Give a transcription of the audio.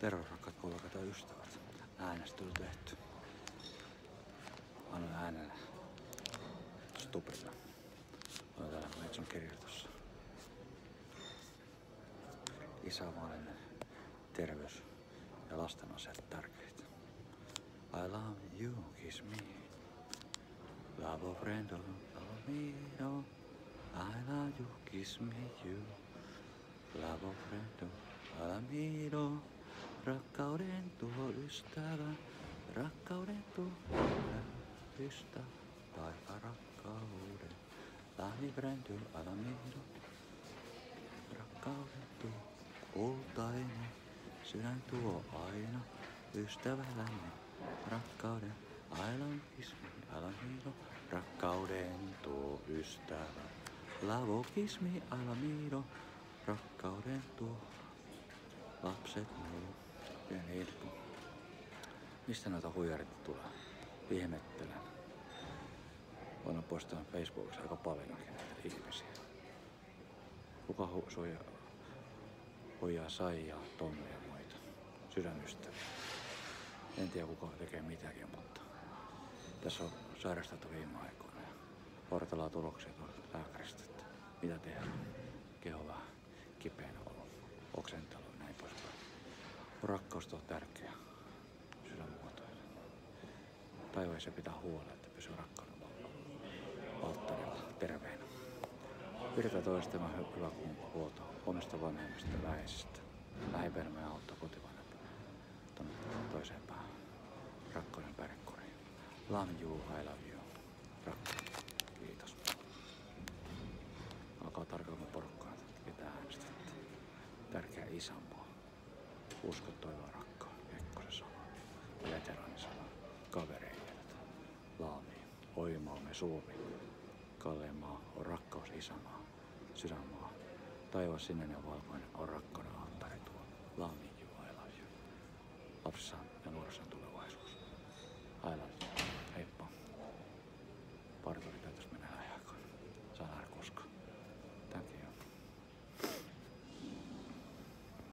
Terve rakkaat kollegat ja ystävät. Äänestely tehty. Annan äänellä Stupilla. Olen täällä Metson kirjoitussa. Isämaallinen terveys ja lasten asiat tärkeitä. I love you, kiss me. Love a friend, love me, no. I love you, kiss me, you. Love a friend, love me, no. Rakkauden tuo ystävä, rakkauden tuo ystävä, taika rakkauden. Love me, no. Rakkauden tuo kultainen, sydän tuo aina ystävällämme rakkauden. I love kiss me, I love me, no. rakkauden tuo ystävä. Lavo kiss me, I love me, no. rakkauden tuo lapset. Pieni ilpu. Mistä noita huijarit tulee? Ihmettelen. Olen postannut Facebookissa aika paljonkin näitä ihmisiä. Kuka hu- suojaa, huijaa Saijaa, Tommia ja muita sydänystäviä. En tiedä kuka tekee mitäkin, mutta tässä on sairastettu viime aikoina. Odotellaan tuloksia tuolta lääkäristä, että mitä tehdään. Keho vähän kipeänä Rakkaus on tärkeä sydänmuotoinen. Taivaissa pitää huolella, että pysyy rakkauden alttarilla terveenä. Pidetään toistemme hy- hyvä huolta omista vanhemmista läheisistä. Lähiperme auttaa kotivanhempaa tuonne toiseen päähän. Rakkauden pärekoriin. Love you, I love you. Rakkaus. Kiitos. Alkaa tarkoittaa porukkaa, ketä äänestätte. Tärkeä isänmaa usko, toivoa, rakkaan. Kekkosen sana, veteraanisana, kavereille, laami, oimaamme Suomi. Kallemaa on rakkaus isämaa, sydänmaa. Taivas sininen ja valkoinen on rakkauden alttari tuo. Laami juo eläjä. lapsi